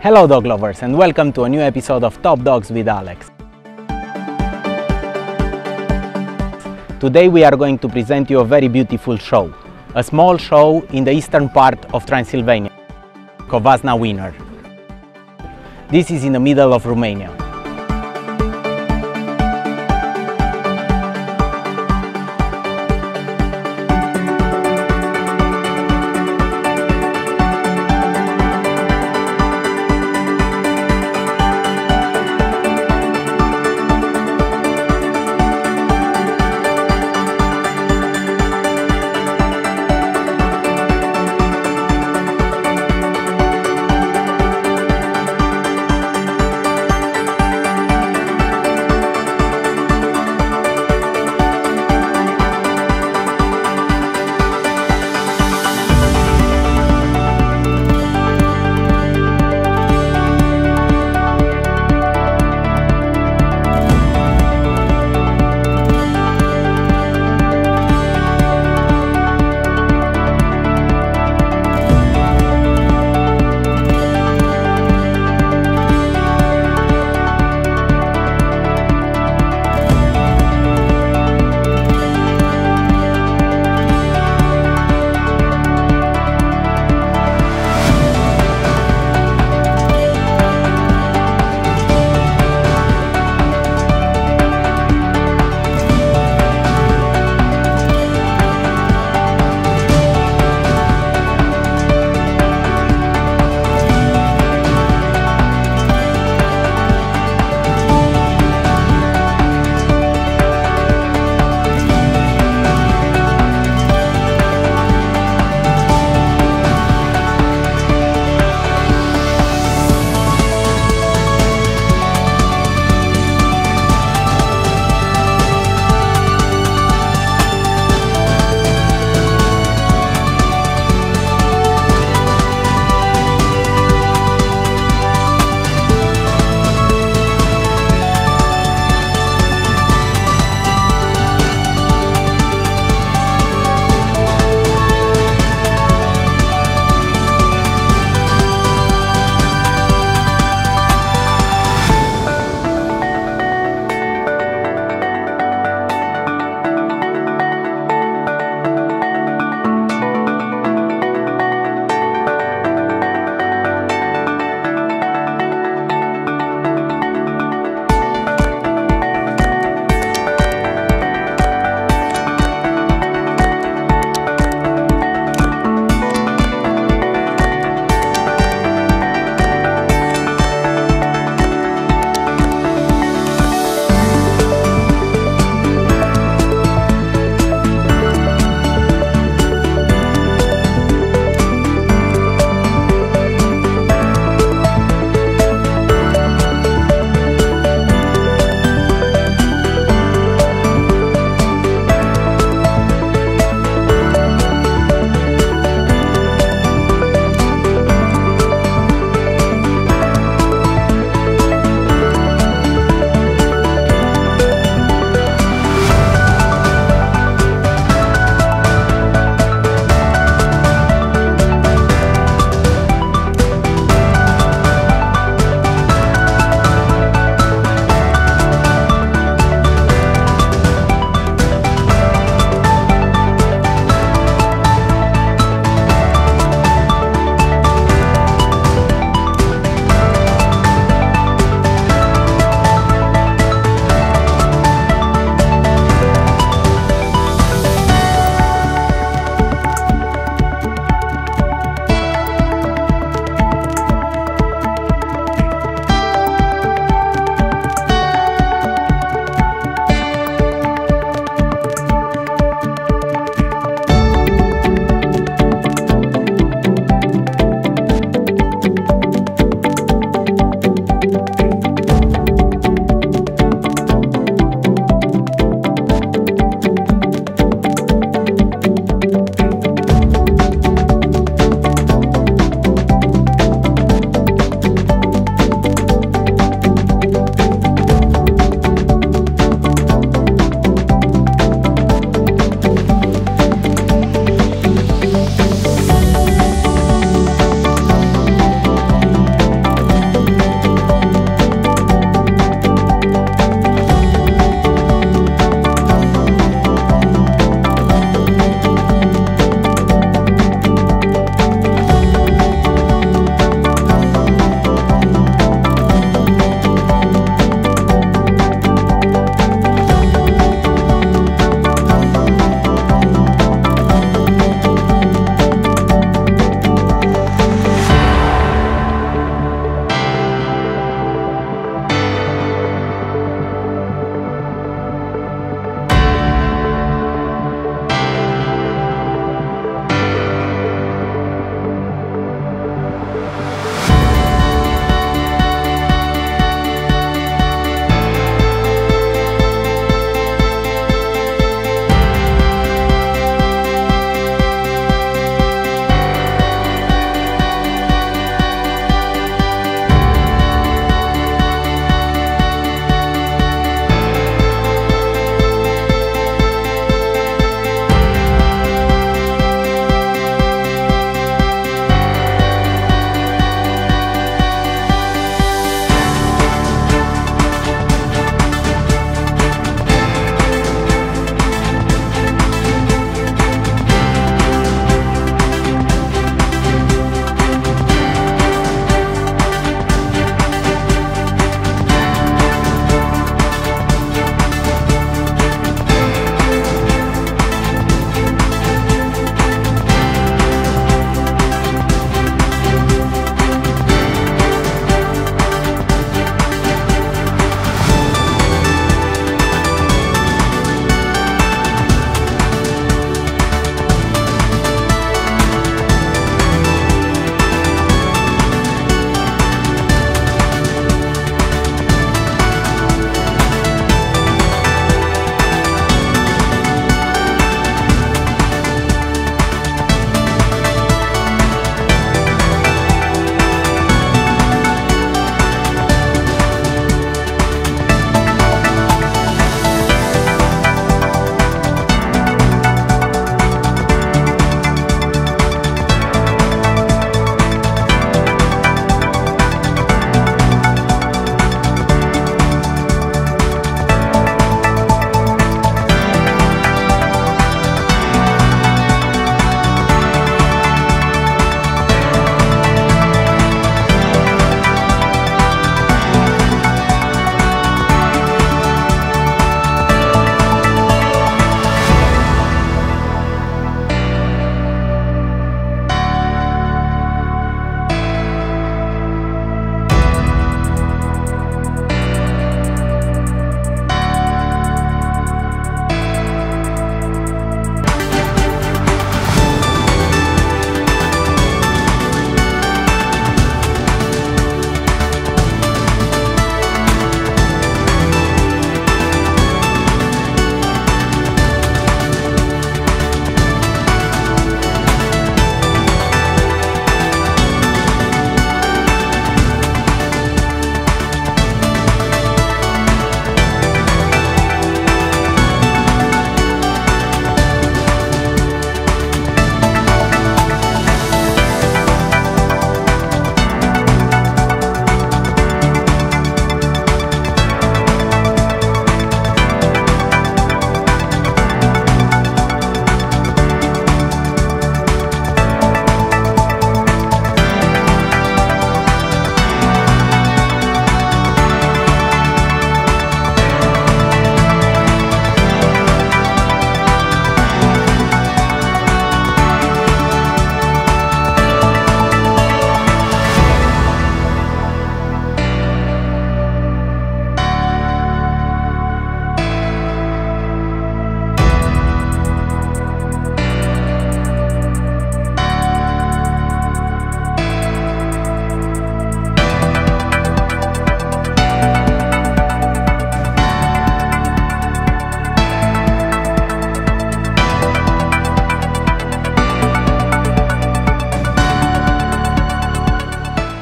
Hello dog lovers and welcome to a new episode of Top Dogs with Alex. Today we are going to present you a very beautiful show. A small show in the eastern part of Transylvania, Covasna Winner. This is in the middle of Romania.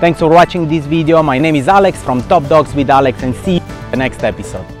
Thanks for watching this video. My name is Alex from Top Dogs with Alex and see you in the next episode.